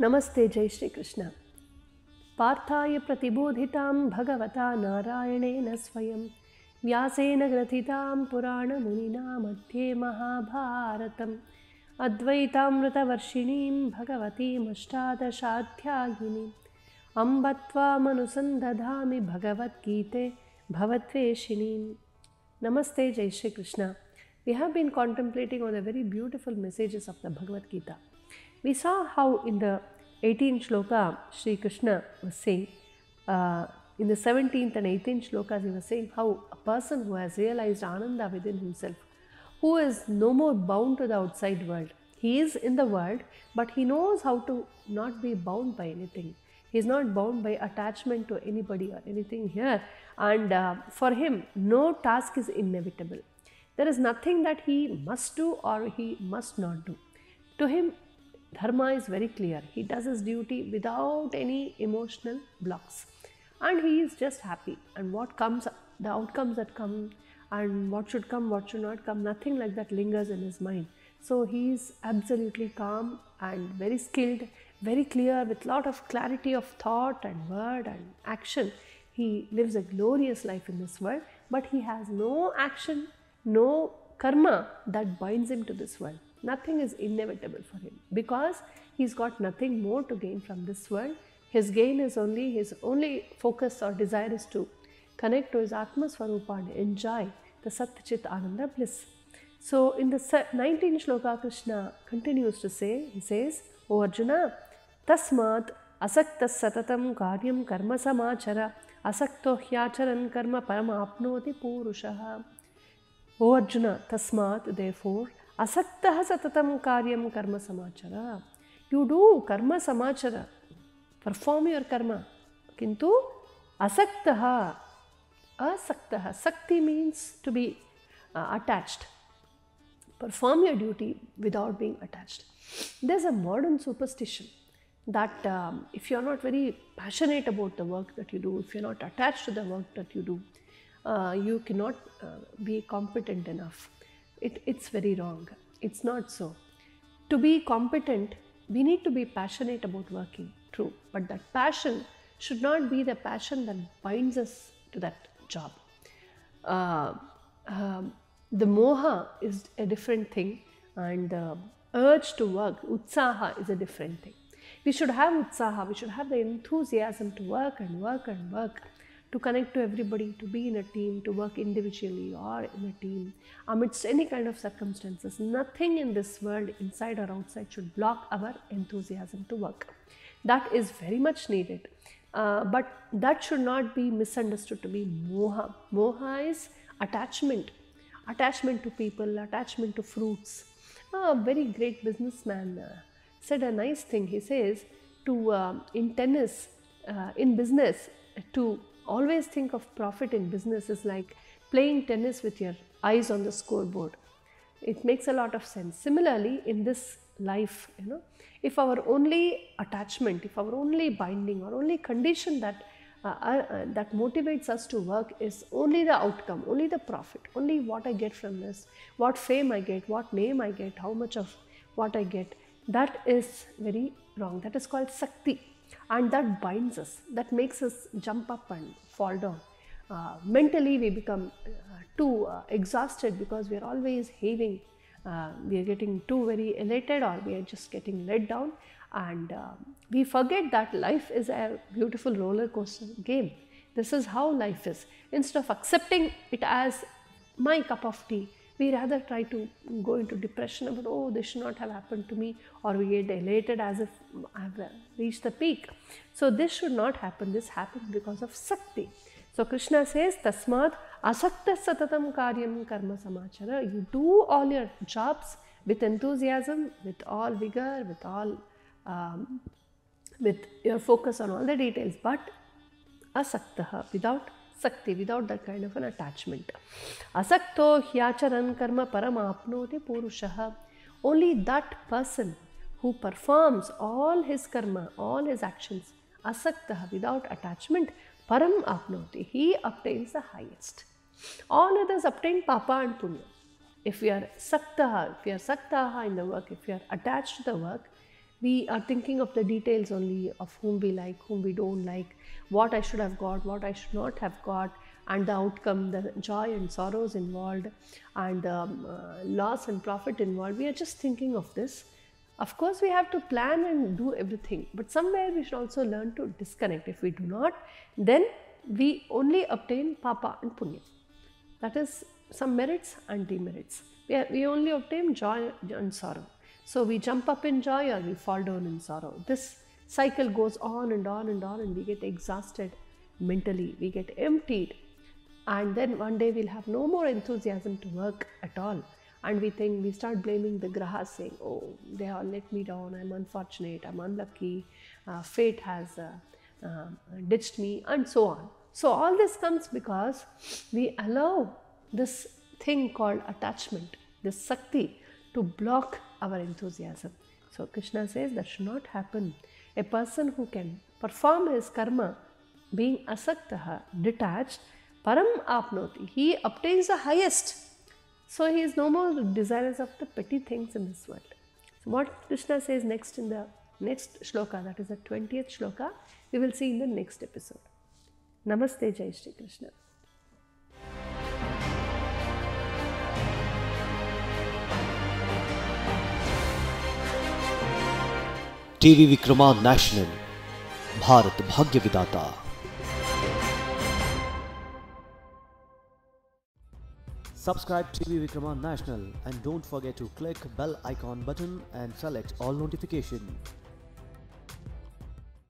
नमस्ते, जय श्रीकृष्ण पार्थाय प्रतिबोधितां भगवता नारायणेन स्वयं, व्यासेन ग्रथितां पुराणमुनिना मध्ये महाभारतम्, अद्वैतामृतवर्षिणीं भगवतीमष्टादशाध्यायिनीम् अम्ब भगवद्गीते भवद्वेषिणीं नमस्ते, जय Krishna. We have been contemplating on the very beautiful messages of the Bhagavad Gita. We saw how in the 18th shloka Sri Krishna was saying, uh, in the 17th and 18th shlokas he was saying how a person who has realized Ananda within himself, who is no more bound to the outside world, he is in the world but he knows how to not be bound by anything. He is not bound by attachment to anybody or anything here and uh, for him no task is inevitable. There is nothing that he must do or he must not do. To him dharma is very clear. He does his duty without any emotional blocks. And he is just happy. And what comes the outcomes that come and what should come what should not come nothing like that lingers in his mind. So he is absolutely calm and very skilled very clear with lot of clarity of thought and word and action. He lives a glorious life in this world but he has no action no karma that binds him to this world nothing is inevitable for him because he's got nothing more to gain from this world his gain is only his only focus or desire is to connect to his Atma Swarupa and enjoy the Sat Chit Ananda bliss. So, in the 19th shloka, Krishna continues to say, he says, O Arjuna, tasmat asaktas satatam karyam karma samachara asakto hyacharan karma paramapnoti purushaha. O Arjuna, tasmat, therefore, asaktah satatam karyam karma samachara. You do karma samachara, perform your karma. Kintu asaktaha, asaktaha, sakti means to be uh, attached. Perform your duty without being attached. There's a modern superstition that um, if you're not very passionate about the work that you do, if you're not attached to the work that you do, uh, you cannot uh, be competent enough. It, it's very wrong. It's not so. To be competent, we need to be passionate about working, true, but that passion should not be the passion that binds us to that job. Uh, um, the moha is a different thing, and the urge to work, utsaha, is a different thing. We should have utsaha, we should have the enthusiasm to work and work and work, to connect to everybody, to be in a team, to work individually or in a team, amidst any kind of circumstances. Nothing in this world, inside or outside, should block our enthusiasm to work. That is very much needed. Uh, but that should not be misunderstood to be moha. Moha is attachment, attachment to people, attachment to fruits. A very great businessman uh, said a nice thing. He says, to uh, in tennis, uh, in business, to always think of profit in business is like playing tennis with your eyes on the scoreboard. It makes a lot of sense. Similarly, in this life, you know, if our only attachment, if our only binding or only condition that uh, uh, that motivates us to work is only the outcome, only the profit, only what I get from this, what fame I get, what name I get, how much of what I get, that is very wrong. That is called Sakti and that binds us, that makes us jump up and fall down. Uh, mentally, we become uh, too uh, exhausted because we are always having, uh, we are getting too very elated or we are just getting let down and uh, we forget that life is a beautiful roller coaster game. This is how life is. Instead of accepting it as my cup of tea, we rather try to go into depression about, oh, this should not have happened to me, or we get elated as if I have reached the peak. So, this should not happen. This happens because of Sakti. So, Krishna says, Tasmat asakta satatam karyam karma samachara. You do all your jobs with enthusiasm, with all vigor, with all um, with your focus on all the details, but asaktaha, without आसक्ति without that kind of an attachment असक्तो ह्याचरण कर्म परम आपनोति पुरुष। Only that person who performs all his karma all his action असक्त without attachment परम आपनोति he attains the highest all others attain पाप and पुण्य. If you are सक्त इफ़ यू आर सक्त in the work if you are attached to the work we are thinking of the details only of whom we like, whom we don't like, what I should have got, what I should not have got, and the outcome, the joy and sorrows involved, and um, uh, loss and profit involved. We are just thinking of this. Of course, we have to plan and do everything, but somewhere we should also learn to disconnect. If we do not, then we only obtain papa and punya. That is some merits and demerits. We, are, we only obtain joy and sorrow. So we jump up in joy or we fall down in sorrow. This cycle goes on and on and on, and we get exhausted mentally, we get emptied, and then one day we'll have no more enthusiasm to work at all. And we think we start blaming the grahas, saying, Oh, they all let me down, I'm unfortunate, I'm unlucky, uh, fate has uh, uh, ditched me, and so on. So, all this comes because we allow this thing called attachment, this Sakti, to block our enthusiasm. So Krishna says that should not happen. A person who can perform his karma being asaktaha, detached, param apnoti, he obtains the highest. So he is no more desirous of the petty things in this world. So what Krishna says next in the next shloka, that is the 20th shloka, we will see in the next episode. Namaste Jai Shri Krishna. TV Vikrama national Bharat भाग्य विदाता subscribe TV Vikrama national and don't forget to click bell icon button and select all notification